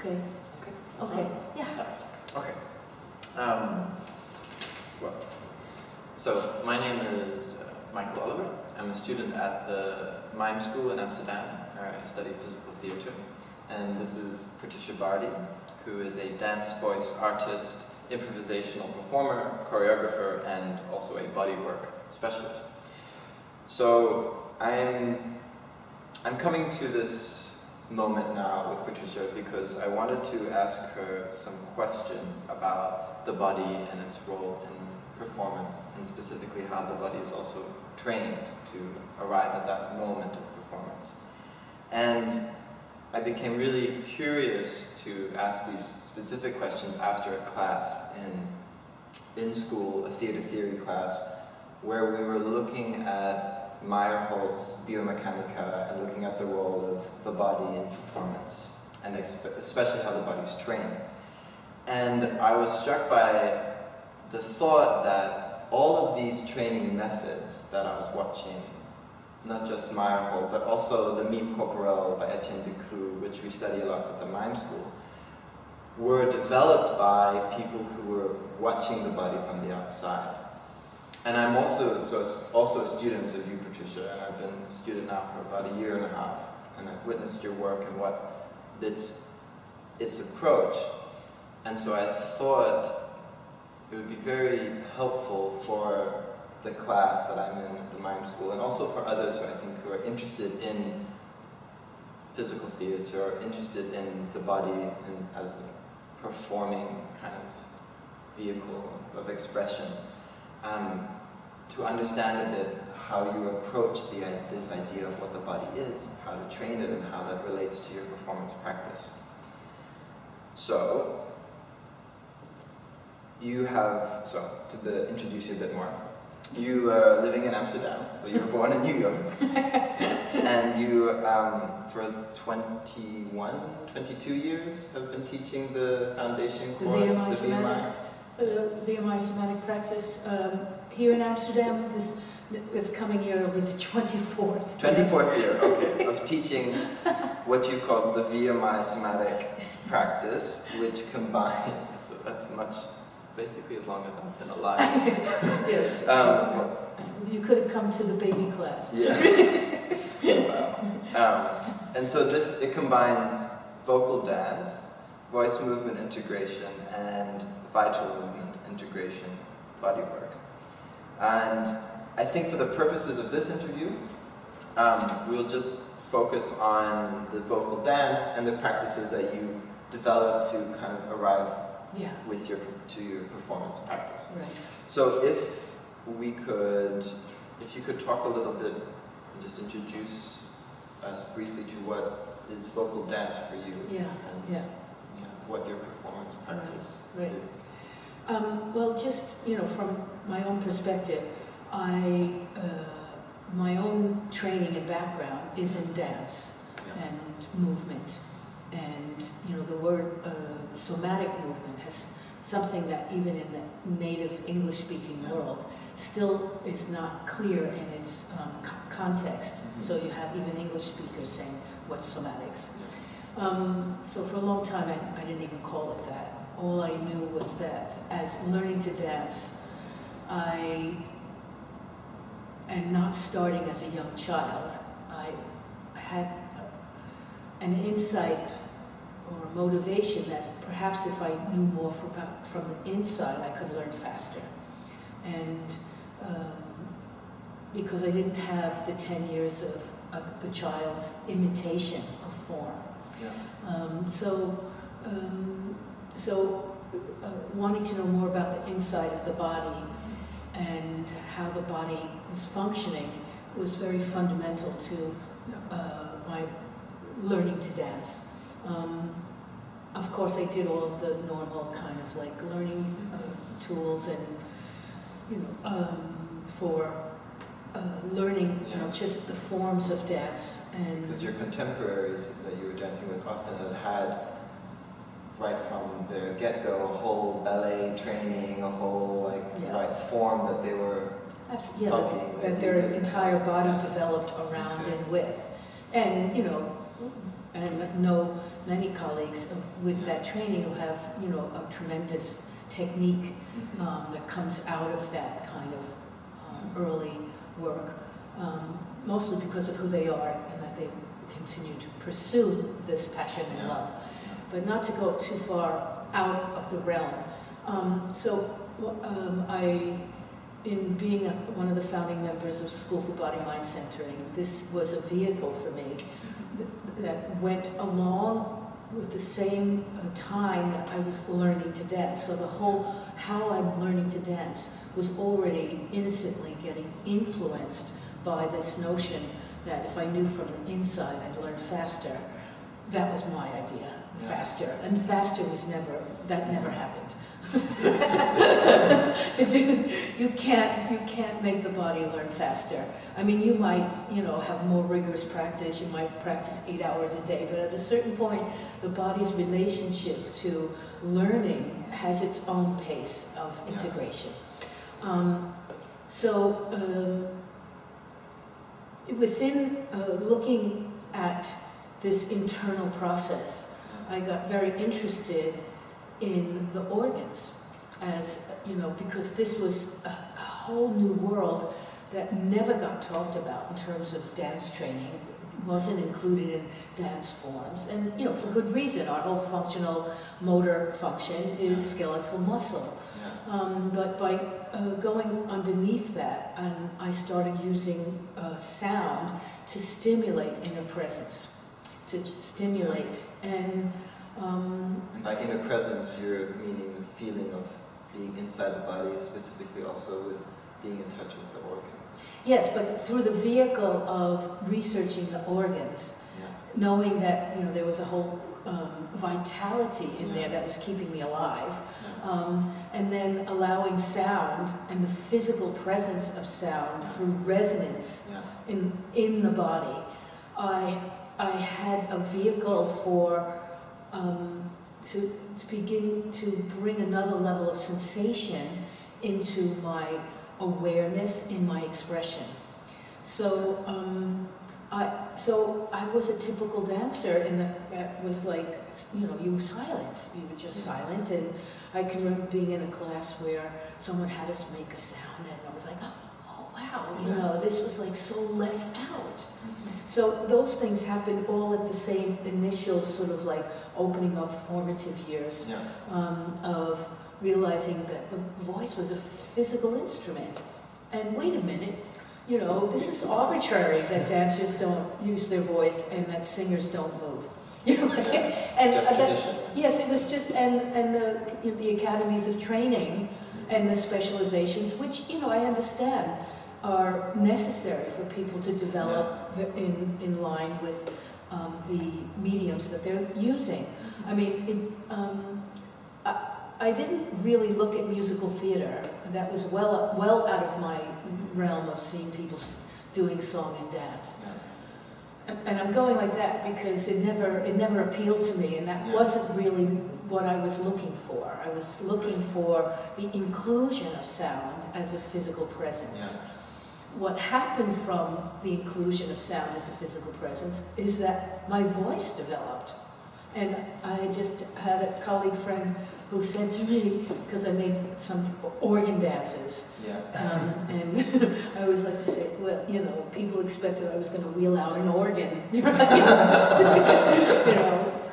Okay, Okay. okay, yeah. Okay. Um, well, so my name is uh, Michael Oliver. I'm a student at the Mime School in Amsterdam, where I study physical theatre. And this is Patricia Bardi, who is a dance voice artist, improvisational performer, choreographer, and also a bodywork specialist. So I'm, I'm coming to this moment now with Patricia because I wanted to ask her some questions about the body and its role in performance, and specifically how the body is also trained to arrive at that moment of performance. And I became really curious to ask these specific questions after a class in, in school, a theater theory class, where we were looking at Meyerhold's Biomechanica and looking at the role of the body in performance, and especially how the body's trained. And I was struck by the thought that all of these training methods that I was watching, not just Meyerhold, but also the Mime Corporel by Etienne Decroux, which we study a lot at the Mime School, were developed by people who were watching the body from the outside. And I'm also so also a student of you, Patricia, and I've been a student now for about a year and a half, and I've witnessed your work and what its its approach. And so I thought it would be very helpful for the class that I'm in at the mime school, and also for others who I think who are interested in physical theater or interested in the body and as a performing kind of vehicle of expression um, to understand a bit how you approach the, this idea of what the body is, how to train it, and how that relates to your performance practice. So, you have, so to the, introduce you a bit more, you are living in Amsterdam, but you were born in New York, and you, um, for 21, 22 years, have been teaching the foundation course, the VMI the VMI somatic practice um, here in Amsterdam. This this coming year will be the 24th. 24th year, okay, of teaching what you call the VMI somatic practice, which combines, so that's much, basically as long as I've been alive. yes. Um, you could have come to the baby class. Yeah. wow. Um, and so this, it combines vocal dance, voice movement integration, and vital movement integration bodywork. And I think for the purposes of this interview, um, we'll just focus on the vocal dance and the practices that you've developed to kind of arrive yeah. with your to your performance practice. Right. So if we could, if you could talk a little bit and just introduce us briefly to what is vocal dance for you. Yeah. And, yeah. yeah what your performance practice right. Right. is. Um, well, just you know, from my own perspective, I uh, my own training and background is in dance yeah. and movement, and you know, the word uh, somatic movement has something that even in the native English-speaking world still is not clear in its um, co context. Mm -hmm. So you have even English speakers saying, "What's somatics?" Um, so for a long time, I, I didn't even call it that all I knew was that as learning to dance, I, and not starting as a young child, I had an insight or a motivation that perhaps if I knew more from, from the inside, I could learn faster. And um, because I didn't have the 10 years of, of the child's imitation of form. Yeah. Um, so um, so uh, wanting to know more about the inside of the body and how the body is functioning was very fundamental to uh, my learning to dance. Um, of course, I did all of the normal kind of like learning uh, tools and, you know, um, for uh, learning, you know, just the forms of dance. and Because your contemporaries that you were dancing with often had had right from the get-go, a whole ballet training, a whole like yeah. right form that they were Absolutely, yeah, that, that their entire body yeah. developed around and with, and you know, and know many colleagues with that training who have, you know, a tremendous technique Mhm. um, that comes out of that kind of um, early work, um, mostly because of who they are and that they continue to pursue this passion and love. But not to go too far out of the realm. Um, so um, I, in being a, one of the founding members of School for Body Mind Centering, this was a vehicle for me th- that went along with the same uh, time that I was learning to dance. So the whole how I'm learning to dance was already innocently getting influenced by this notion that if I knew from the inside I'd learn faster. That was my idea. Faster. And faster was never, that never happened. You can't, you can't make the body learn faster. I mean, you might, you know, have more rigorous practice, you might practice eight hours a day, but at a certain point, the body's relationship to learning has its own pace of integration. Um, so, um, within uh, looking at this internal process, I got very interested in the organs as, you know, because this was a, a whole new world that never got talked about in terms of dance training, wasn't included in dance forms, and, you know, for good reason. Our whole functional motor function is skeletal muscle. Um, but by uh, going underneath that, and I started using uh, sound to stimulate inner presence, to stimulate, and um, And by inner presence, you're meaning the feeling of being inside the body, specifically also with being in touch with the organs. yes, but through the vehicle of researching the organs, Yeah. knowing that you know there was a whole um, vitality in Yeah. there that was keeping me alive, Yeah. um, and then allowing sound and the physical presence of sound through resonance in, in the body. I, I had a vehicle for, um, to, to begin to bring another level of sensation into my awareness in my expression. So, um, I, so I was a typical dancer and that, was like, you know, you were silent. You were just silent and I can remember being in a class where someone had us make a sound and I was like, oh wow, you know, this was like so left out. So those things happened all at the same initial sort of like opening up formative years Yeah. um, of realizing that the voice was a physical instrument. And wait a minute, you know, this is arbitrary that dancers don't use their voice and that singers don't move. You know, Yeah. and that- Yes, it was just, and, and the, you know, the academies of training and the specializations, which, you know, I understand are necessary for people to develop in, in line with um, the mediums that they're using. I mean, it, um, I, I didn't really look at musical theater. That was well, well out of my realm of seeing people doing song and dance. And- I'm going like that because it never, it never appealed to me, and that wasn't really what I was looking for. I was looking for the inclusion of sound as a physical presence. Yeah. What happened from the inclusion of sound as a physical presence is that my voice developed. And I just had a colleague friend who said to me, because I made some organ dances, Yeah. um, and I always like to say, well, you know, people expected I was going to wheel out an organ, you know,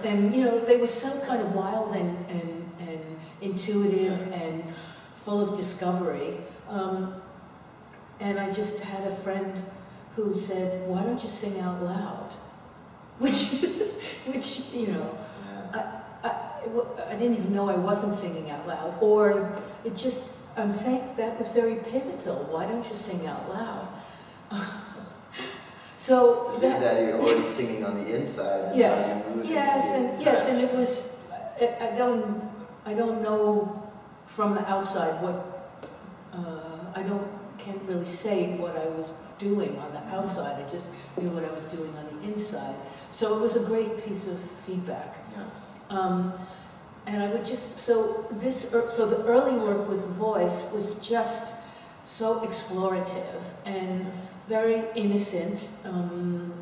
and you know, they were so kind of wild and, and, and intuitive and full of discovery. Um, and I just had a friend who said, "Why don't you sing out loud?" Which, which you know, Yeah. I, I didn't even know I wasn't singing out loud, or it just, I'm saying that was very pivotal. Why don't you sing out loud? so So that, that you're already singing on the inside. Yes, yes, and yes, and it was. I, I don't, I don't know from the outside what. Uh, I don't can't really say what I was doing on the outside. I just knew what I was doing on the inside. So it was a great piece of feedback. Yeah. Um, and I would just, so this, so the early work with voice was just so explorative and very innocent. Um,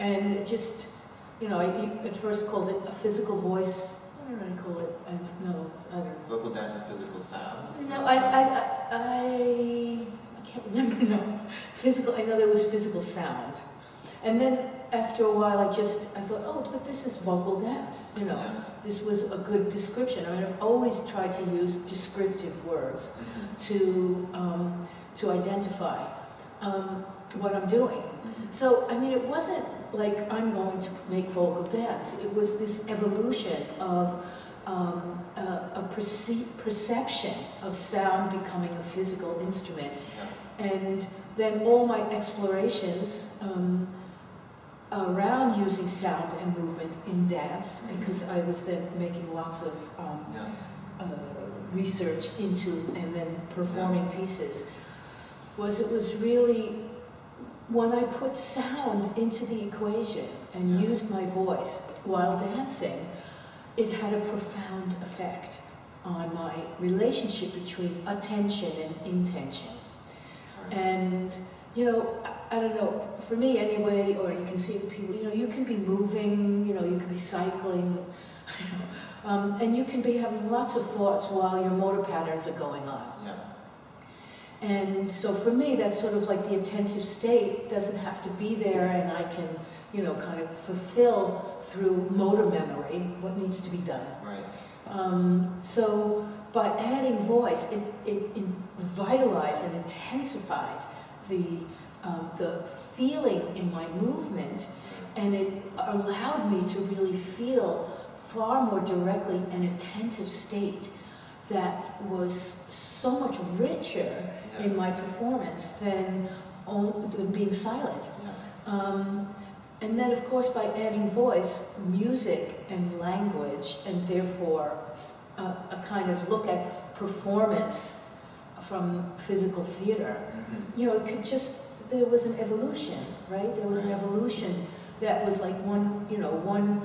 and it just, you know, I I at first called it a physical voice, what did I call it? And no, I don't. Vocal dance and physical sound. No, I, I, I, I I can't remember now. Physical, I know there was physical sound. And then after a while, I just, I thought, oh, but this is vocal dance, you know. Yeah. This was a good description. I mean, I've always tried to use descriptive words Mhm. to, um, to identify um, what I'm doing. Mhm. So, I mean, it wasn't like I'm going to make vocal dance. It was this evolution of um, a, a perce- perception of sound becoming a physical instrument. Yeah. And then all my explorations um, around using sound and movement in dance, because I was then making lots of um, Yeah. uh, research into and then performing pieces was it was really when I put sound into the equation and Yeah. used my voice while dancing, it had a profound effect on my relationship between attention and intention. And, you know, I, I don't know, for me anyway, or you can see people, you know, you can be moving, you know, you can be cycling, you know, um, and you can be having lots of thoughts while your motor patterns are going on. Yeah. And so for me, that's sort of like the attentive state doesn't have to be there and I can, you know, kind of fulfill through motor memory what needs to be done. Right. Um, so by adding voice, it, it, it vitalized and intensified the, um, the feeling in my movement and it allowed me to really feel far more directly an attentive state that was so much richer in my performance than, on- than being silent. Um, and then, of course, by adding voice, music and language, and therefore a, a kind of look at performance from physical theater, Mhm. you know, it could just, there was an evolution, right? There was an evolution that was like one, you know, one,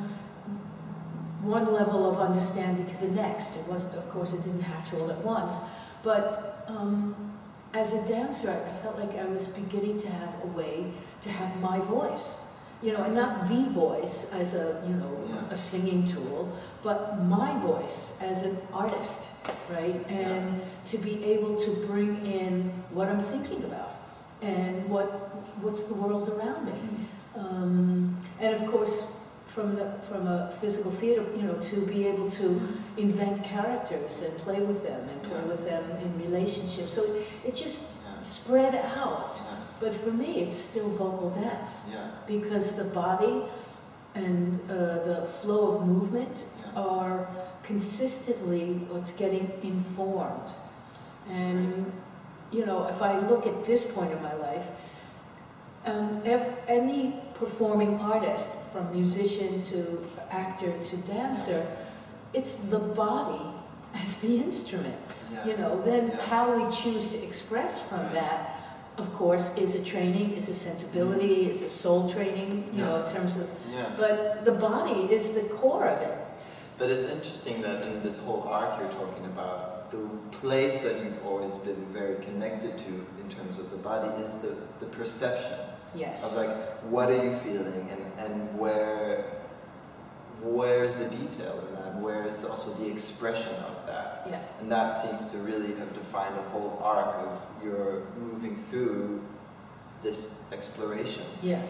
one level of understanding to the next. It wasn't, of course, it didn't hatch all at once, but um, as a dancer, I felt like I was beginning to have a way to have my voice. You know, and not the voice as a, you know, Yeah. a singing tool, but my voice as an artist, right? And to be able to bring in what I'm thinking about and what what's the world around me. Mhm. Um, and of course, from the from a physical theater, you know, to be able to invent characters and play with them and play Yeah. with them in relationships. So it just spread out. But for me, it's still vocal dance Yeah. because the body and uh, the flow of movement Yeah. are consistently what's getting informed. And, you know, if I look at this point in my life, um, any performing artist, from musician to actor to dancer, it's the body as the instrument. Yeah. You know, then Yeah. how we choose to express from that, of course, is a training, is a sensibility, mm-hmm. is a soul training, you know, in terms of, Yeah. but the body is the core of it. But it's interesting that in this whole arc you're talking about, the place that you've always been very connected to in terms of the body is the, the perception Yes. of like what are you feeling and, and where where's the detail in that? Where is the, also the expression of that? Yeah. And that seems to really have defined the whole arc of your moving through this exploration. Yeah.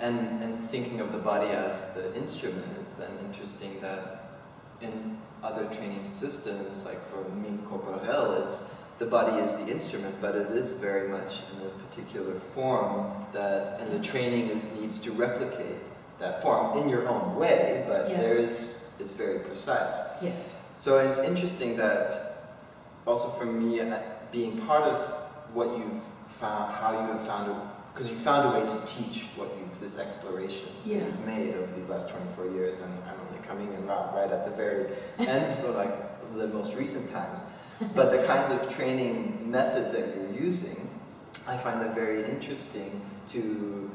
And, and thinking of the body as the instrument, it's then interesting that in other training systems, like for mime corporel, it's the body is the instrument, but it is very much in a particular form that, and the training is needs to replicate that form in your own way, but Yeah. there is, it's very precise. Yes. So it's interesting that also for me, uh, being part of what you've found, how you have found, because you found a way to teach what you've, this exploration Yeah. you've made over these last 24 years, and I'm only coming in right, right at the very end, or like the most recent times. But the kinds of training methods that you're using, I find that very interesting to,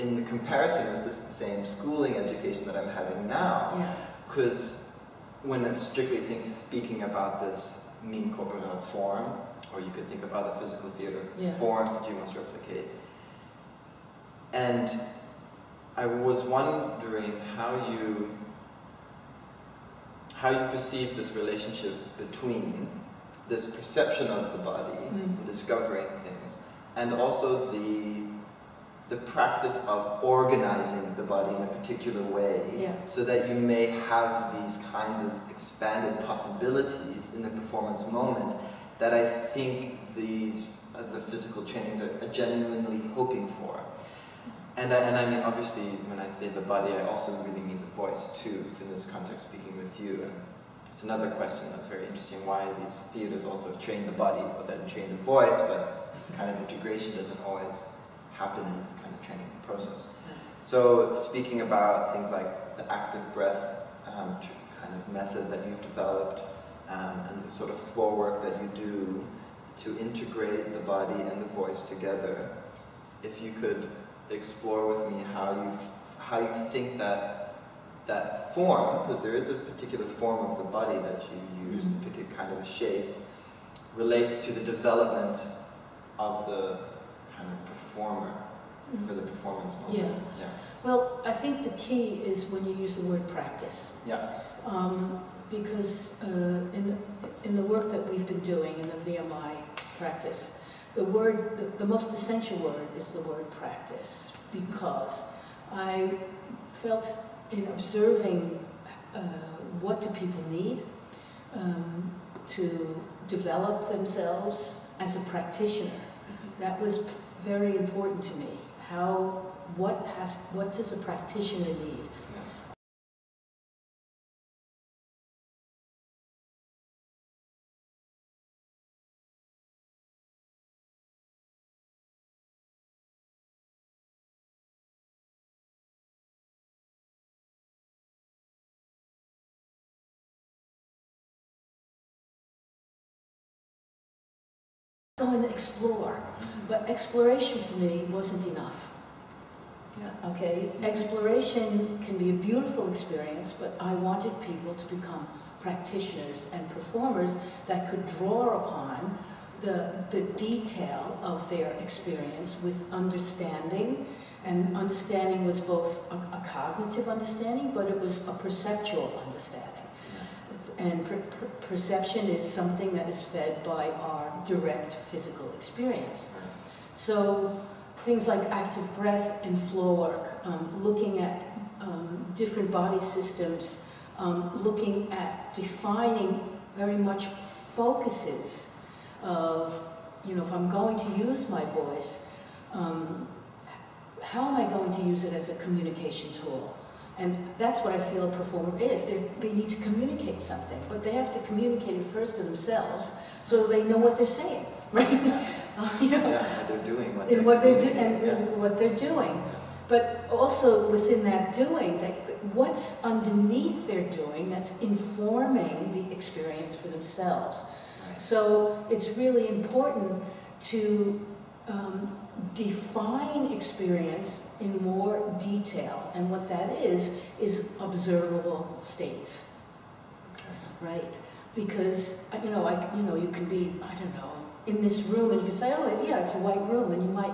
in the comparison with this same schooling education that I'm having now, Yeah. because when it's strictly think, speaking about this mime corporel form, or you could think of other physical theater Yeah. forms that you must replicate. And I was wondering how you how you perceive this relationship between this perception of the body Mm. and discovering things, and also the the practice of organizing the body in a particular way, Yeah. so that you may have these kinds of expanded possibilities in the performance moment that I think these uh, the physical trainings are, are genuinely hoping for. And I, and I mean, obviously, when I say the body, I also really mean the voice too, in this context, speaking with you. And it's another question that's very interesting why these theaters also train the body but then train the voice, but this kind of integration doesn't always happen in this kind of training process. So, speaking about things like the active breath um, kind of method that you've developed, um, and the sort of floor work that you do to integrate the body and the voice together, if you could explore with me how you how you think that that form, because there is a particular form of the body that you use, Mhm. a particular kind of shape, relates to the development of the kind of performer for the performance moment. Yeah. Yeah. Well, I think the key is when you use the word practice. Yeah. Um, because uh, in, the, in the work that we've been doing in the VMI practice, the word, the, the most essential word is the word practice. Because I felt in observing uh, what do people need um, to develop themselves as a practitioner, that was very important to me. How, what has, what does a practitioner need? Go and explore. But exploration for me wasn't enough. Yeah. Okay? Mm-hmm. Exploration can be a beautiful experience, but I wanted people to become practitioners and performers that could draw upon the, the detail of their experience with understanding. And understanding was both a, a cognitive understanding, but it was a perceptual understanding. It's- And per- per- perception is something that is fed by our direct physical experience. So things like active breath and floor work, um, looking at um, different body systems, um, looking at defining very much focuses of, you know, if I'm going to use my voice, um, how am I going to use it as a communication tool? And that's what I feel a performer is. They, they need to communicate something, but they have to communicate it first to themselves so they know what they're saying, right? You know, Yeah, what they're doing. What in what they're doing and yeah. what they're doing. But also within that doing, that what's underneath their doing that's informing the experience for themselves. Right. So it's really important to um, define experience in more detail. And what that is, is observable states, Okay. right? Because, you know, like, you know, you can be, I don't know, in this room and you can say, oh, yeah, it's a white room, and you might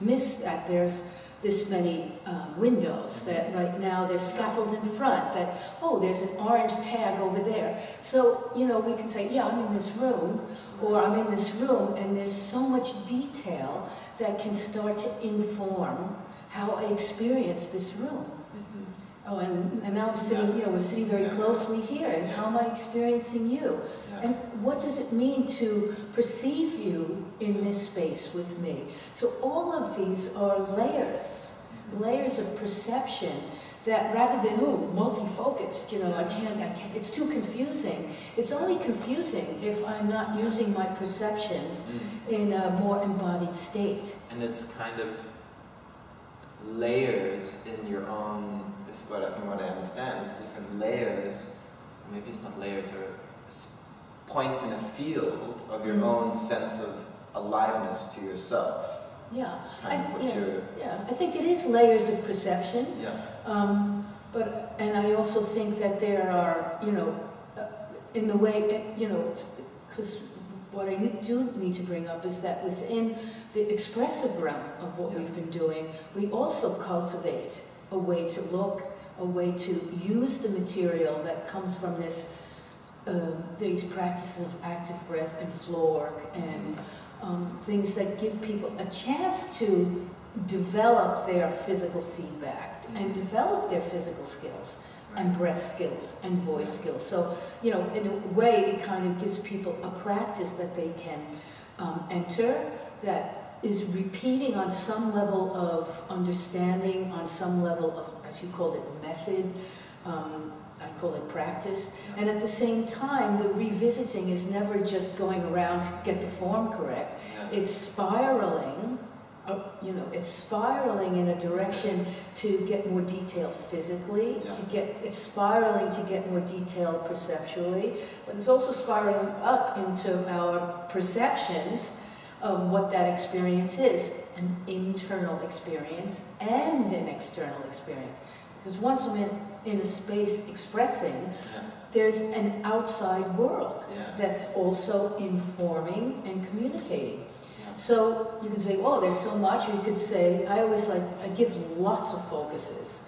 miss that there's this many uh, windows, that right now there's scaffold in front, that, oh, there's an orange tag over there. So, you know, we can say, yeah, I'm in this room, or I'm in this room, and there's so much detail that can start to inform how I experience this room. Mhm. Oh, and, and now I'm sitting, you know, we're sitting very closely here, and how am I experiencing you? And what does it mean to perceive you in this space with me? So all of these are layers, layers of perception that rather than, oh, multi-focused, you know, I can't, I can't, it's too confusing. It's only confusing if I'm not using my perceptions Mm. in a more embodied state. And it's kind of layers in your own, if what, from what I understand, it's different layers, maybe it's not layers, or points in a field of your Mm. own sense of aliveness to yourself. Yeah, Kind of I- what yeah. you're, yeah. I think it is layers of perception. yeah. Um, but, and I also think that there are, you know, uh, in the way, uh, you know, because what I do need to bring up is that within the expressive realm of what Yeah. we've been doing, we also cultivate a way to look, a way to use the material that comes from this, uh, these practices of active breath and floor work and um, things that give people a chance to develop their physical feedback and develop their physical skills and breath skills and voice skills. So, you know, in a way, it kind of gives people a practice that they can um, enter that is repeating on some level of understanding, on some level of, as you called it, method. Um, call it practice. And at the same time, the revisiting is never just going around to get the form correct. It's spiraling, uh, you know, it's spiraling in a direction to get more detail physically, Yeah. to get, it's spiraling to get more detail perceptually, but it's also spiraling up into our perceptions of what that experience is, an internal experience and an external experience. Because once I'm in, in a space expressing, Yeah. there's an outside world Yeah. that's also informing and communicating. Yeah. So you can say, oh, there's so much, or you could say, I always like, I give lots of focuses.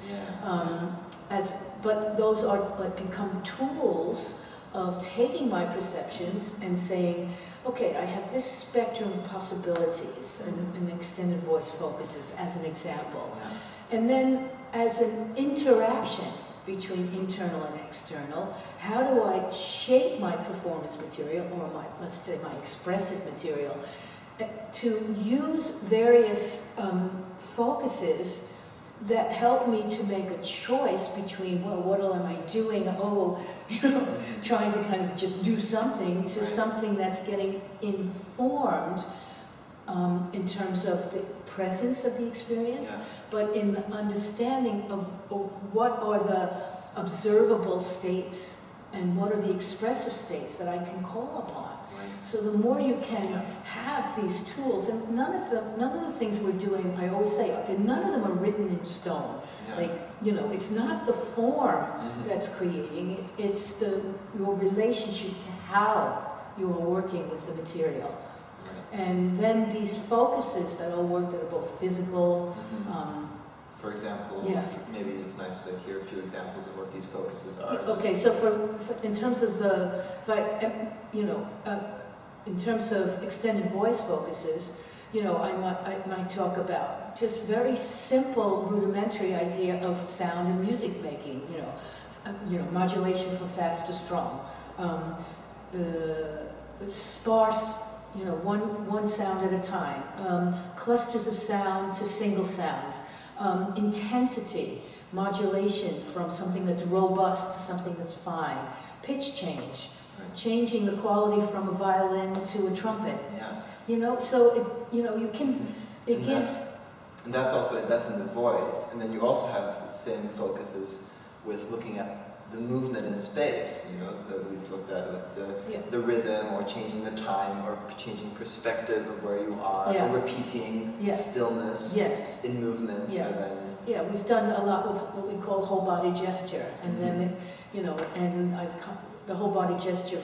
Um, as, but those are like become tools of taking my perceptions and saying, okay, I have this spectrum of possibilities, and, and extended voice focuses as an example. And then as an interaction between internal and external, how do I shape my performance material, or my, let's say my expressive material, eh, to use various um, focuses that help me to make a choice between, well, what am I doing? Oh, you know, trying to kind of just do something to something that's getting informed um, in terms of the presence of the experience, Yeah. but in the understanding of, of what are the observable states and what are the expressive states that I can call upon. So the more you can have these tools, and none of the none of the things we're doing, I always say, none of them are written in stone. Yeah. Like you know, it's not the form Mhm. that's creating it; it's the your relationship to how you are working with the material. Right. And then these focuses that all work that are both physical, Mhm. um, For example, Yeah. maybe it's nice to hear a few examples of what these focuses are. Okay, so for, for, in terms of the, I, um, you know, uh, in terms of extended voice focuses, you know, I might, I might talk about just very simple rudimentary idea of sound and music making, you know, uh, you know, modulation from fast to strong, um, uh, sparse, you know, one, one sound at a time, um, clusters of sound to single sounds, um, intensity, modulation from something that's robust to something that's fine, pitch change, changing the quality from a violin to a trumpet. Yeah. You know, so it, you know, you can, it And gives, And that's also, that's in the voice. And then you also have the same focuses with looking at the movement in space, you know, that we've looked at with the, Yeah. the rhythm or changing the time or changing perspective of where you are Yeah. or repeating Yeah. stillness yes, in movement Yeah. then yeah, we've done a lot with what we call whole body gesture, and then, Mhm. it, you know, and I've come, the whole body gesture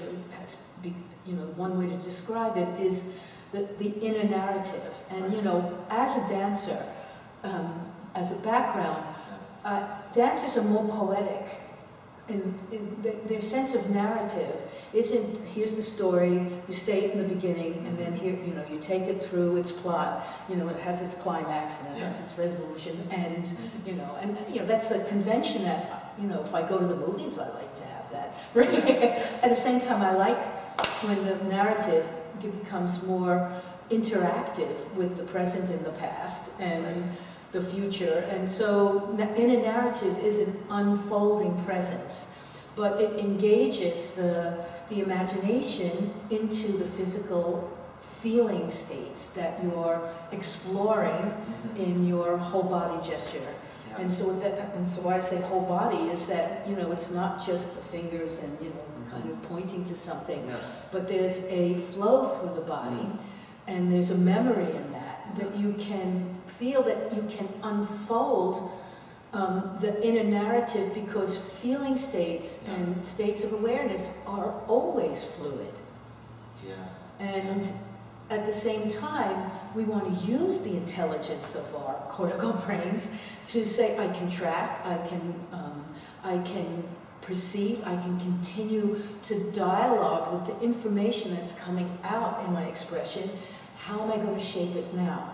be, you know, one way to describe it is the, the inner narrative, and you know, as a dancer, um, as a background, uh, dancers are more poetic. In, in the, their sense of narrative isn't here's the story you state in the beginning and then mm-hmm. here you know you take it through its plot you know it has its climax and it has its resolution and mm-hmm. you know and you know that's a convention that you know if I go to the movies I like to have that right? At the same time I like when the narrative becomes more interactive with the present and the past and the future. And so in a narrative is an unfolding presence, but it engages the, the imagination into the physical feeling states that you're exploring Mhm. in your whole body gesture. Yeah. And so that, and so why I say whole body is that, you know, it's not just the fingers and, you know, kind of pointing to something, Yeah. but there's a flow through the body Mm. and there's a memory in that that you can feel that you can unfold um, the inner narrative because feeling states and states of awareness are always fluid Yeah. and at the same time, we want to use the intelligence of our cortical brains to say, I can track, I can, um, I can perceive, I can continue to dialogue with the information that's coming out in my expression. How am I going to shape it now?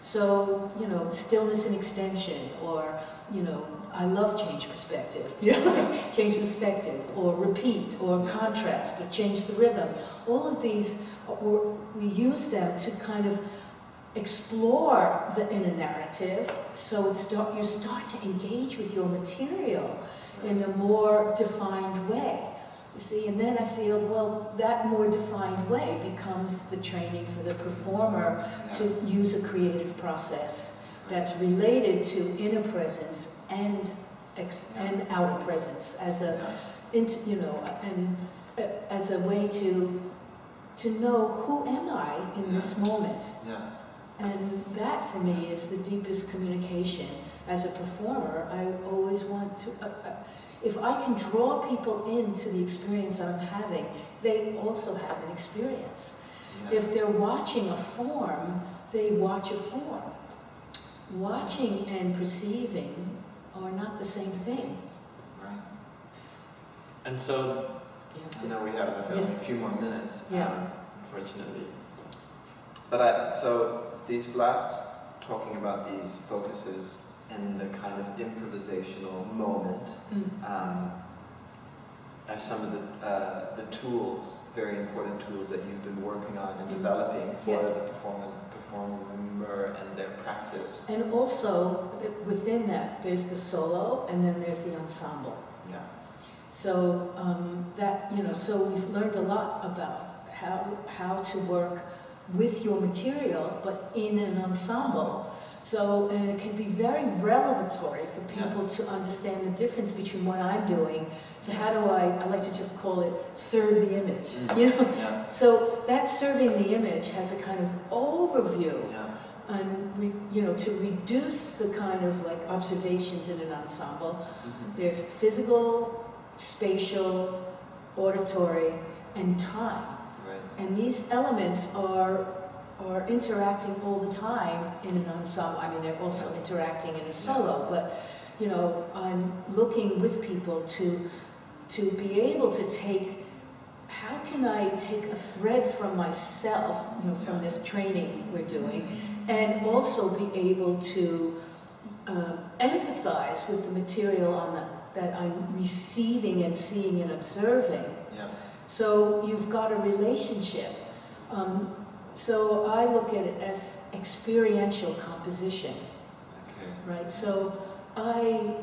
So, you know, stillness and extension, or, you know, I love change perspective, you know, change perspective, or repeat, or contrast, or change the rhythm. All of these, uh, we're- we use them to kind of explore the inner narrative, so it's start, you start to engage with your material in a more defined way. You see, and then I feel, well, that more defined way becomes the training for the performer to use a creative process that's related to inner presence and ex- and outer presence as a you know and uh, as a way to to know who am I in this moment. Yeah. and that for me is the deepest communication. As a performer I always want to uh, uh, if I can draw people into the experience I'm having they also have an experience Yeah. if they're watching a form, they watch a form. Watching and perceiving are not the same things. Right. And so, You I know we have only a few more minutes, Yeah. um, unfortunately. But I, so these last, talking about these focuses and the kind of improvisational moment, Mm. um, are some of the, uh, the tools, very important tools that you've been working on and Mm. developing for Yeah. the performer, performer and their practice. And also, within that, there's the solo and then there's the ensemble. Yeah. So um, that, you know, so we've learned a lot about how, how to work with your material, but in an ensemble. So, and it can be very revelatory for people to understand the difference between what I'm doing to how do I, I like to just call it serve the image, Mm. you know? Yeah. So that serving the image has a kind of overview Yeah. and we, you know, to reduce the kind of like observations in an ensemble, Mhm. there's physical, spatial, auditory, and time. Right. And these elements are, are interacting all the time in an ensemble. I mean, they're also interacting in a solo, but, you know, I'm looking with people to, to be able to take, how can I take a thread from myself, you know, from this training we're doing, and also be able to um, empathize with the material on the, that I'm receiving and seeing and observing. Yeah. So you've got a relationship. Um, so I look at it as experiential composition, Okay. right? So I,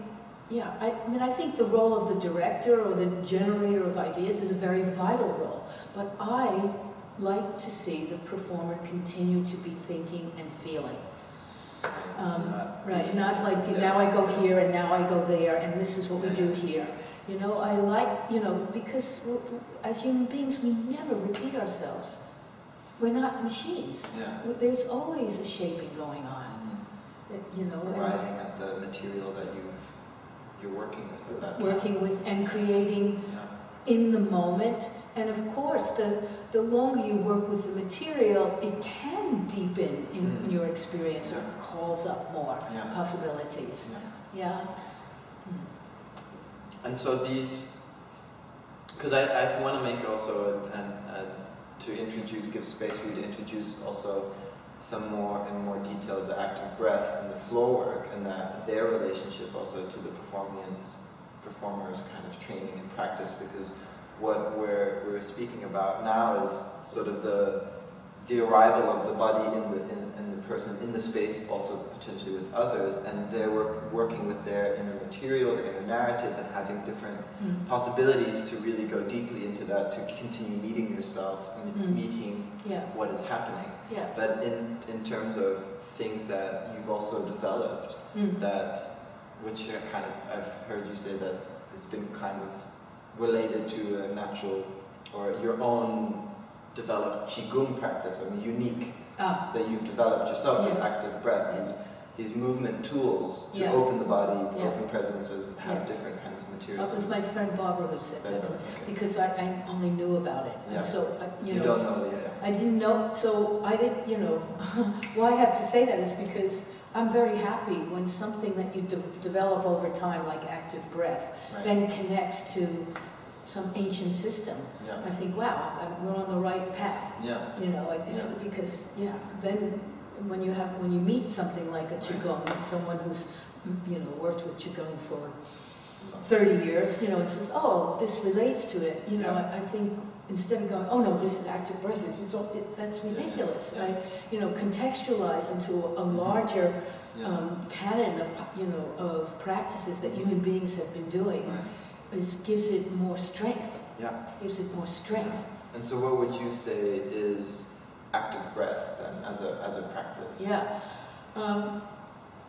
yeah, I, I mean, I think the role of the director or the generator of ideas is a very vital role. But I like to see the performer continue to be thinking and feeling. Um, Uh, Right, not like, Yeah. now I go here and now I go there and this is what we do here. You know, I like, you know, because w- w- as human beings, we never repeat ourselves. We're not machines. Yeah. There's always a shaping going on, Mhm. uh, you know, Arriving at the material that you've, you're working with at that time. working with and creating Yeah. in the moment. And of course, the, the longer you work with the material, it can deepen in Mm. your experience or calls up more Yeah. possibilities. Yeah. Yeah. And so these, because I, I want to make also, and, and to introduce, give space for you to introduce also some more and more detail the active breath and the floor work and that their relationship also to the performance, performers kind of training and practice because what we're, we're speaking about now is sort of the, the arrival of the body in the, in, in the person in the space, also potentially with others, and they're work, working with their inner material, their inner narrative, and having different Mm. possibilities to really go deeply into that, to continue meeting yourself, and Mm. meeting Yeah, what is happening. yeah. But in, in terms of things that you've also developed, Mm. that, which are kind of, I've heard you say that it's been kind of related to a natural, or your own developed Qigong practice, I mean, unique Ah, that you've developed yourself is Yeah. active breath, these, these movement tools to Yeah. open the body, to Yeah. open presence, and have Yeah. different kinds of materials. was my friend Barbara who said that, okay. because I, I only knew about it. Yeah. And so, uh, you You know, don't know I I didn't know, so I didn't, you know, why I have to say that is because I'm very happy when something that you de- develop over time, like active breath, Right. then connects to some ancient system. Yeah. I think, wow, I- we're on the right path. Yeah. You know, it's Yeah. because, yeah, then when you have, when you meet something like a Qigong, someone who's, you know, worked with Qigong for 30 years, you know, it says, oh, this relates to it. You know, Yeah. I, I think instead of going, oh no, this is active breath, it's, it's all, it, that's ridiculous. I, you know, contextualize into a, a larger Yeah. um, canon of, you know, of practices that human beings have been doing Right. Is, gives it more strength, Yeah. gives it more strength. And so what would you say is active breath then as a, as a practice? Yeah. Um,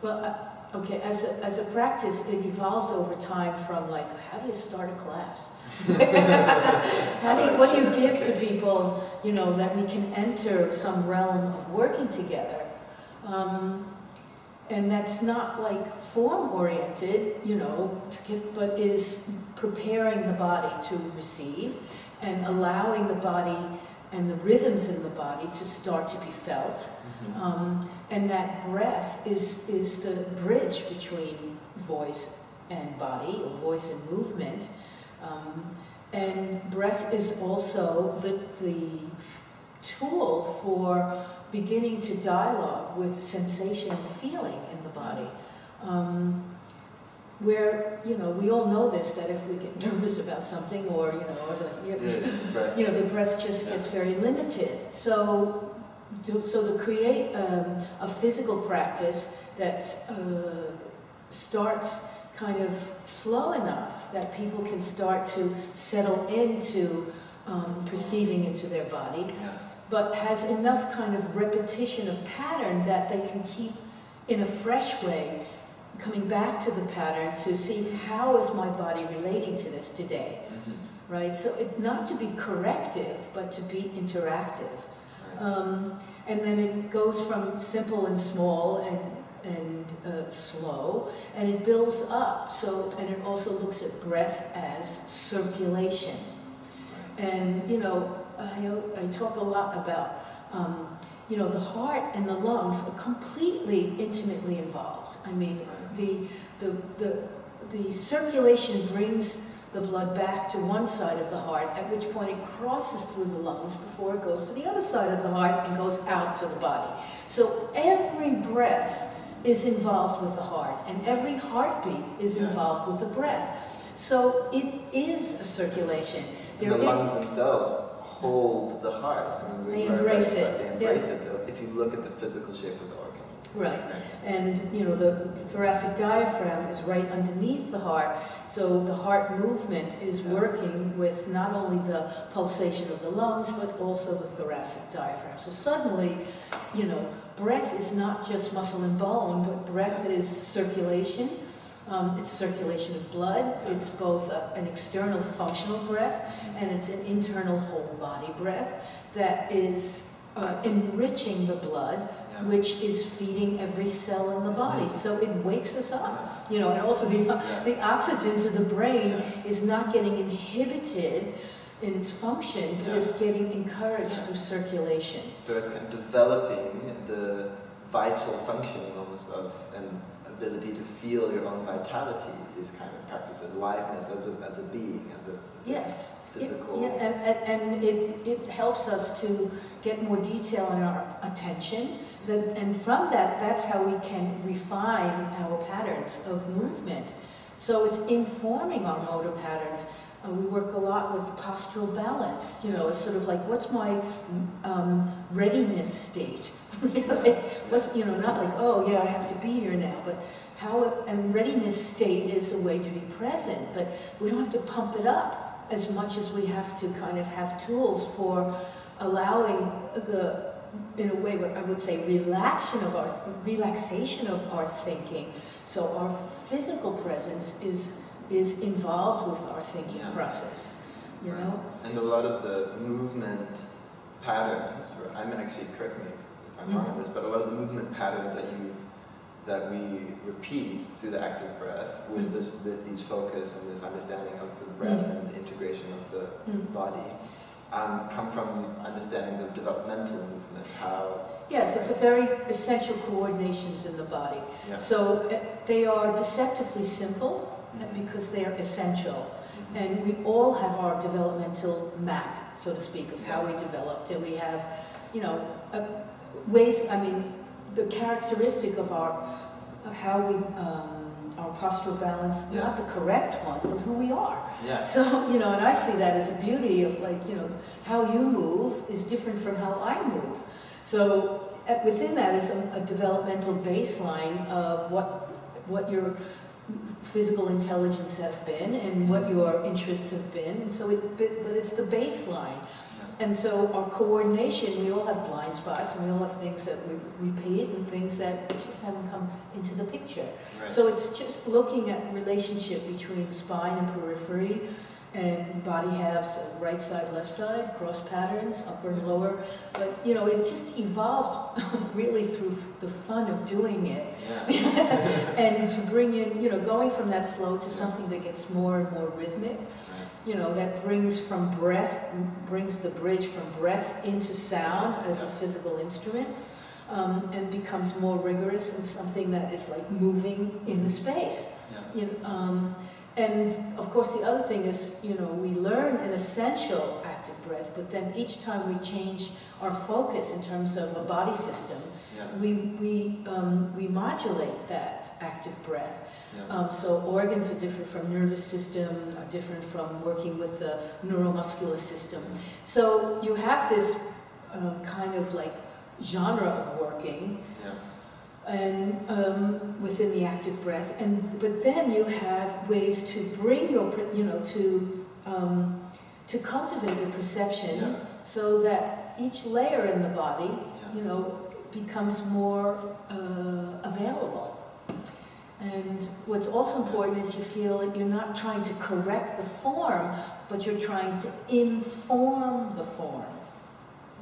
well, uh, okay, as a, as a practice, it evolved over time from like, how do you start a class? how do you, what do you give to people, you know, that we can enter some realm of working together? Um, and that's not like form oriented, you know, to get, but is preparing the body to receive and allowing the body and the rhythms in the body to start to be felt. Mhm. Um, and that breath is, is the bridge between voice and body, or voice and movement. Um, and breath is also the, the tool for beginning to dialogue with sensation and feeling in the body. Um, where, you know, we all know this, that if we get nervous about something or, you know, or the, you Yeah, you know, the breath just gets very limited. So, to, so to create um, a physical practice that uh, starts kind of slow enough that people can start to settle into um, perceiving into their body, Yeah. but has enough kind of repetition of pattern that they can keep in a fresh way coming back to the pattern to see how is my body relating to this today Mhm. right? So it, not to be corrective, but to be interactive. Right. Um, and then it goes from simple and small and, and uh, slow, and it builds up. So, and it also looks at breath as circulation. And, you know, I, I talk a lot about, um, you know, the heart and the lungs are completely intimately involved. I mean, the, the, the, the circulation brings the blood back to one side of the heart, at which point it crosses through the lungs before it goes to the other side of the heart and goes out to the body. So every breath is involved with the heart, and every heartbeat is involved with the breath. So it is a circulation. The There is- lungs themselves hold the heart. I mean, They embrace it, They yeah. embrace it, though, if you look at the physical shape of the organs. Right. Right. And, you know, the thoracic diaphragm is right underneath the heart, so the heart movement is Yeah. working with not only the pulsation of the lungs, but also the thoracic diaphragm. So suddenly, you know, breath is not just muscle and bone, but breath is circulation. Um, it's circulation of blood. It's both a, an external functional breath and it's an internal whole body breath that is uh, enriching the blood Yeah. which is feeding every cell in the body. So it wakes us up, you know, and also the, Yeah. the oxygen to the brain is not getting inhibited in its function, but is getting encouraged through circulation. So it's kind of developing the vital functioning almost of an ability to feel your own vitality, these kind of practices, aliveness as a, as a being, as a, as a Yes. It- physical. Yeah, and, and, it, it helps us to get more detail in our attention. That, and from that, that's how we can refine our patterns of movement. So it's informing our motor patterns. Uh, we work a lot with postural balance. You know, it's sort of like, what's my um, readiness state? Really? What's, you know, not like, oh, yeah, I have to be here now, but how, it, and readiness state is a way to be present, but we don't have to pump it up as much as we have to kind of have tools for allowing the, in a way, what I would say, relaxation of our, relaxation of our thinking. So our physical presence is, is involved with our thinking Yeah. process, you Right. know? And a lot of the movement patterns, or I'm actually, correct me if, if I'm wrong on this, but a lot of the movement patterns that you've that we repeat through the active breath with Mhm. this with these focus and this understanding of the breath Mhm. and integration of the Mm. body um, come from understandings of developmental movement, how, Yes, it's a very essential coordinations in the body. yeah. So uh, they are deceptively simple because they are essential. Mhm. And we all have our developmental map, so to speak, of how we developed. And we have, you know, uh, ways, I mean, the characteristic of our, of how we, um, our postural balance, Yeah. not the correct one, but who we are. Yeah, So, you know, and I see that as a beauty of like, you know, how you move is different from how I move. So uh, within that is a, a developmental baseline of what, what your physical intelligence have been and what your interests have been. And so it, but it's the baseline. And so our coordination, we all have blind spots and we all have things that we repeat and things that just haven't come into the picture. right. So it's just looking at relationship between spine and periphery and body halves, right side, left side, cross patterns, upper and lower. But, you know, it just evolved really through the fun of doing it. yeah, And to bring in, you know, going from that slow to something that gets more and more rhythmic, right. You know, that brings from breath, brings the bridge from breath into sound as a physical instrument, um, and becomes more rigorous and something that is like moving in the space. yeah. You know, um, and of course, the other thing is, you know, we learn an essential active breath, but then each time we change our focus in terms of a body system, Yeah, we, we, um, we modulate that active breath. Yeah, Um, so organs are different from nervous system, are different from working with the neuromuscular system. So you have this um, kind of like genre of working yeah, and um, within the active breath, and but then you have ways to bring your, you know, to um, to cultivate your perception yeah, so that each layer in the body, you know, becomes more uh, available. And what's also important is you feel that you're not trying to correct the form, but you're trying to inform the form.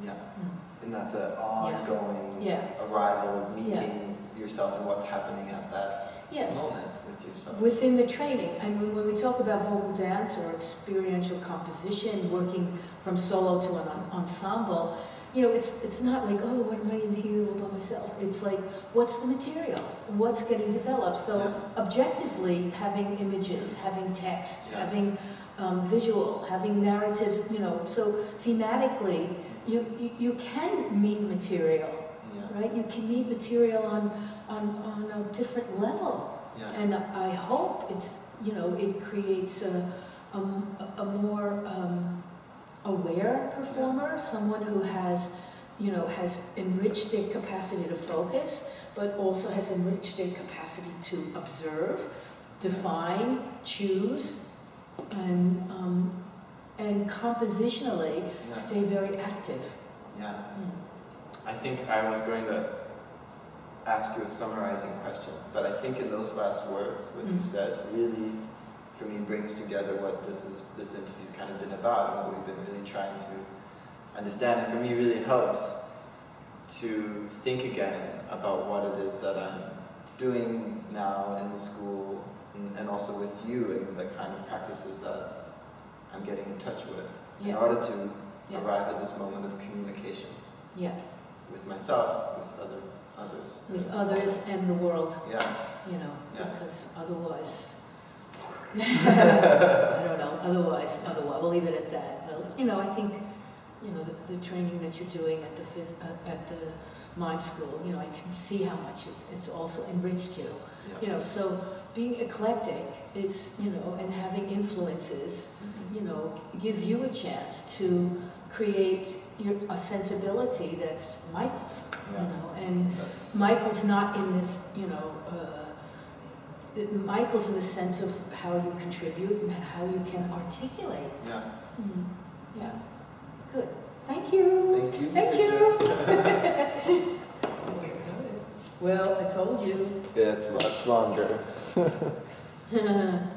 Yeah, Mm. and that's an ongoing Yeah. arrival of meeting yourself and what's happening at that Yes. moment with yourself. Within the training, and when, when we talk about vocal dance or experiential composition, working from solo to an ensemble, you know, it's, it's not like, oh, what am I in here all by myself? It's like, what's the material? What's getting developed? So Yeah. objectively, having images, having text, Yeah. having um, visual, having narratives, you know, so thematically, you, you, you can meet material, Yeah, right? You can meet material on, on, on a different level. And I hope it's, you know, it creates a, a, a more um, aware performer, someone who has, you know, has enriched their capacity to focus, but also has enriched their capacity to observe, define, choose, and, um, and compositionally yeah, stay very active. yeah. Mm. I think I was going to Ask you a summarizing question, but I think in those last words, what you Mm. said really, for me, brings together what this is, this interview's kind of been about, and what we've been really trying to understand. And for me, really helps to think again about what it is that I'm doing now in the school, and, and also with you, and the kind of practices that I'm getting in touch with, in order to Yeah. arrive at this moment of communication Yeah, with myself, with other others, with others and the world. yeah, you know, Yeah. because otherwise, I don't know, otherwise, otherwise, we'll leave it at that. Well, you know, I think, you know, the, the training that you're doing at the phys, uh, at the mime school, you know, I can see how much it, it's also enriched you. You know, so being eclectic is, you know, and having influences, Mhm. you know, give you a chance to create your, a sensibility that's Michael's, you know, and That's Michael's not in this, you know, uh, Michael's in the sense of how you contribute and how you can articulate. yeah. Mm, Yeah, good. Thank you. Thank you. Thank you. Well, I told you. Yeah, it's much longer.